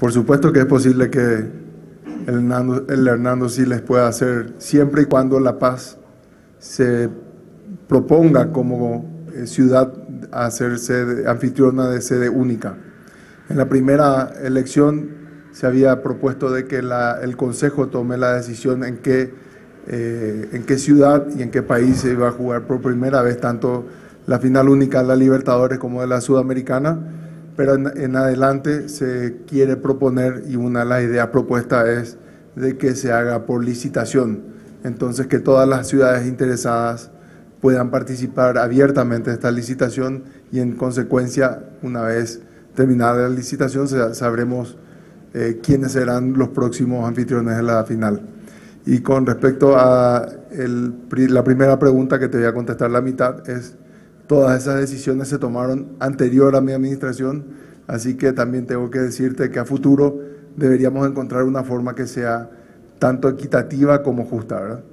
Por supuesto que es posible que el Hernando, Hernando Siles pueda hacer siempre y cuando La Paz se proponga como eh, ciudad a anfitriona de sede única. En la primera elección se había propuesto de que el Consejo tome la decisión en qué, eh, en qué ciudad y en qué país se iba a jugar por primera vez tanto la final única de la Libertadores como de la Sudamericana, pero en, en adelante se quiere proponer y una de las ideas propuestas es de que se haga por licitación, entonces que todas las ciudades interesadas puedan participar abiertamente de esta licitación y en consecuencia, una vez terminada la licitación, sabremos eh, quiénes serán los próximos anfitriones de la final. Y con respecto a el, la primera pregunta que te voy a contestar la mitad, es todas esas decisiones se tomaron anterior a mi administración, así que también tengo que decirte que a futuro deberíamos encontrar una forma que sea tanto equitativa como justa, ¿verdad?